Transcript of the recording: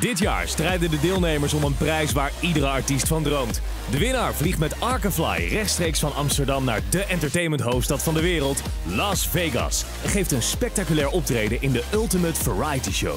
Dit jaar strijden de deelnemers om een prijs waar iedere artiest van droomt. De winnaar vliegt met Arkenfly rechtstreeks van Amsterdam naar de entertainment hoofdstad van de wereld, Las Vegas. En geeft een spectaculair optreden in de Ultimate Variety Show.